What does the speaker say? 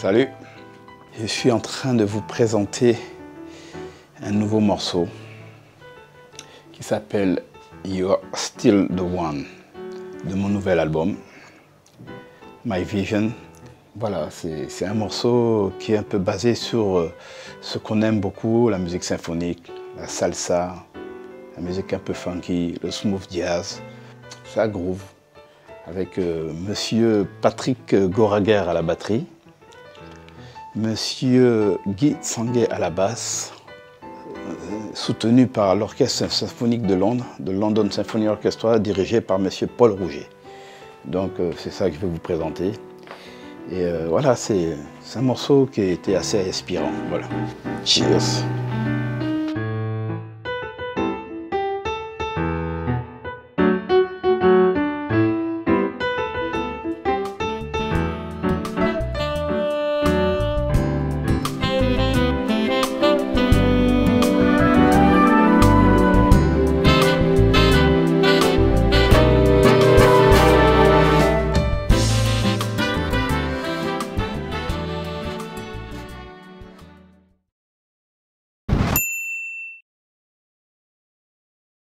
Salut Je suis en train de vous présenter un nouveau morceau qui s'appelle You're Still the One de mon nouvel album My Vision. Voilà, c'est un morceau qui est un peu basé sur euh, ce qu'on aime beaucoup, la musique symphonique, la salsa, la musique un peu funky, le smooth jazz. Ça groove avec euh, monsieur Patrick Goraguer à la batterie, monsieur Guy Sanguet à la basse, euh, soutenu par l'Orchestre symphonique de Londres, de London Symphony Orchestra, dirigé par monsieur Paul Rouget. Donc euh, c'est ça que je vais vous présenter. Et voilà, c'est un morceau qui été assez inspirant. Voilà. Cheers